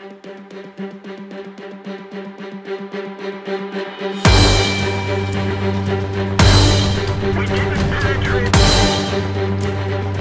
We didn't penetrate.